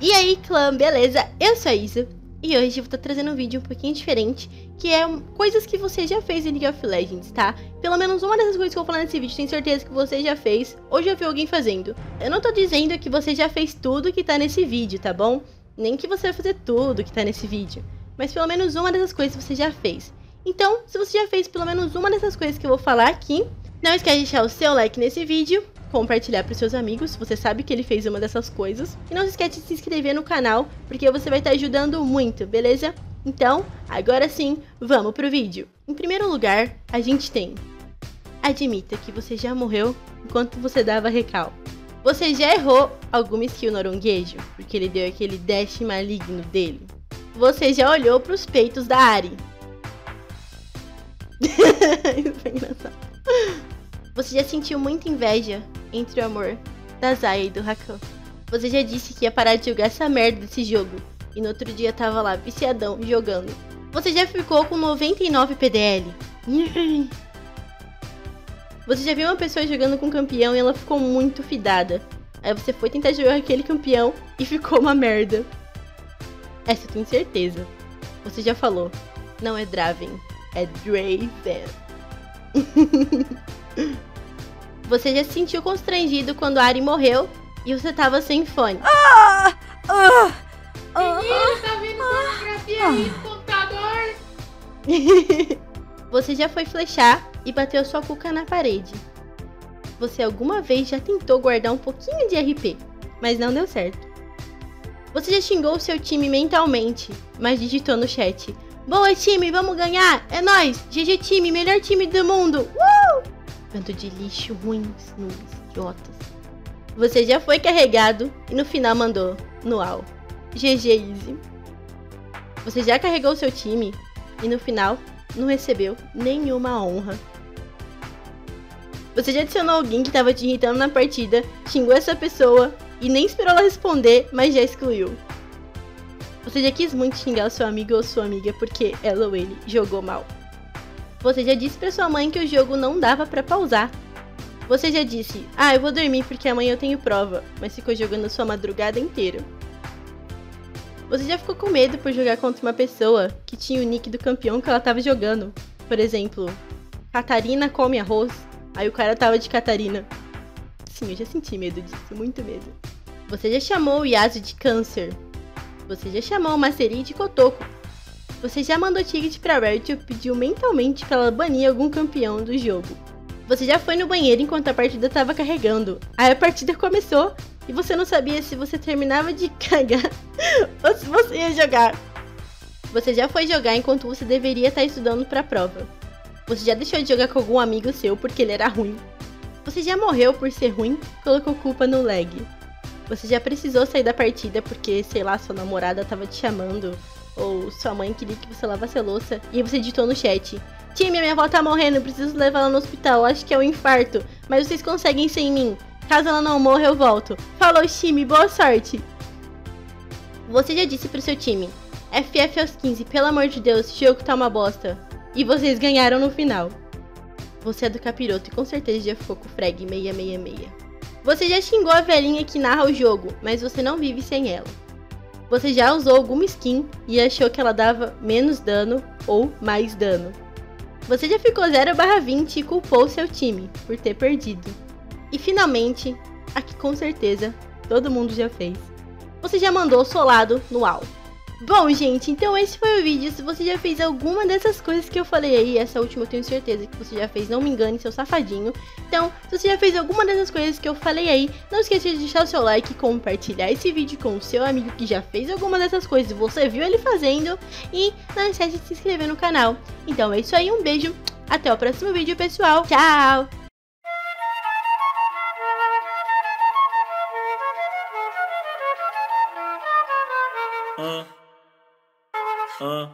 E aí, clã, beleza? Eu sou a Isa e hoje eu vou estar trazendo um vídeo um pouquinho diferente, que é coisas que você já fez em League of Legends, tá? Pelo menos uma dessas coisas que eu vou falar nesse vídeo, tenho certeza que você já fez ou já viu alguém fazendo. Eu não tô dizendo que você já fez tudo que tá nesse vídeo, tá bom? Nem que você vai fazer tudo que tá nesse vídeo, mas pelo menos uma dessas coisas você já fez. Então, se você já fez pelo menos uma dessas coisas que eu vou falar aqui, não esquece de deixar o seu like nesse vídeo compartilhar para seus amigos, você sabe que ele fez uma dessas coisas. E não esquece de se inscrever no canal, porque você vai estar ajudando muito, beleza? Então, agora sim, vamos pro vídeo. Em primeiro lugar, a gente tem... Admita que você já morreu enquanto você dava recal. Você já errou alguma skill no aronguejo, porque ele deu aquele dash maligno dele. Você já olhou para os peitos da Ari. Isso é engraçado. Você já sentiu muita inveja entre o amor da Zaya e do Rakan. Você já disse que ia parar de jogar essa merda desse jogo, e no outro dia tava lá, viciadão, jogando. Você já ficou com 99 PDL. Você já viu uma pessoa jogando com um campeão e ela ficou muito fidada. Aí você foi tentar jogar aquele campeão e ficou uma merda. Essa eu tenho certeza. Você já falou. Não é Draven, é Draven. Você já se sentiu constrangido quando a Ari morreu e você tava sem fone. Ah! Ah! ah Menino, tá vendo pornografia aí no computador? você já foi flechar e bateu sua cuca na parede. Você alguma vez já tentou guardar um pouquinho de RP, mas não deu certo. Você já xingou o seu time mentalmente, mas digitou no chat: Boa time, vamos ganhar! É nós! GG time, melhor time do mundo! Uh! Bando de lixo ruins, idiotas. Você já foi carregado e no final mandou no AU. GG Easy. Você já carregou seu time e no final não recebeu nenhuma honra. Você já adicionou alguém que estava te irritando na partida, xingou essa pessoa e nem esperou ela responder, mas já excluiu. Você já quis muito xingar seu amigo ou sua amiga porque ela ou ele jogou mal. Você já disse para sua mãe que o jogo não dava para pausar. Você já disse: "Ah, eu vou dormir porque amanhã eu tenho prova", mas ficou jogando a sua madrugada inteira. Você já ficou com medo por jogar contra uma pessoa que tinha o nick do campeão que ela tava jogando? Por exemplo, Catarina come arroz. Aí o cara tava de Catarina. Sim, eu já senti medo disso, muito medo. Você já chamou o Yasuo de câncer. Você já chamou o Maceri de Cotoco. Você já mandou ticket pra Riot e pediu mentalmente pra ela banir algum campeão do jogo. Você já foi no banheiro enquanto a partida tava carregando. Aí a partida começou e você não sabia se você terminava de cagar ou se você ia jogar. Você já foi jogar enquanto você deveria estar estudando pra prova. Você já deixou de jogar com algum amigo seu porque ele era ruim. Você já morreu por ser ruim, colocou culpa no lag. Você já precisou sair da partida porque, sei lá, sua namorada tava te chamando ou sua mãe queria que você lavasse a louça, e você digitou no chat: Time, minha avó tá morrendo, preciso levar ela no hospital, acho que é um infarto, mas vocês conseguem sem mim. Caso ela não morra, eu volto. Falou, time, boa sorte! Você já disse pro seu time: FF aos 15, pelo amor de Deus, esse jogo tá uma bosta. E vocês ganharam no final. Você é do capiroto e com certeza já ficou com o frag 666. Você já xingou a velhinha que narra o jogo, mas você não vive sem ela. Você já usou alguma skin e achou que ela dava menos dano ou mais dano. Você já ficou 0/20 e culpou seu time por ter perdido. E finalmente, aqui com certeza todo mundo já fez. Você já mandou solado no AU. Bom, gente, então esse foi o vídeo. Se você já fez alguma dessas coisas que eu falei aí, essa última eu tenho certeza que você já fez, não me engane, seu safadinho. Então, se você já fez alguma dessas coisas que eu falei aí, não esqueça de deixar o seu like, compartilhar esse vídeo com o seu amigo que já fez alguma dessas coisas e você viu ele fazendo. E não esquece de se inscrever no canal. Então é isso aí, um beijo, até o próximo vídeo, pessoal. Tchau! Uh.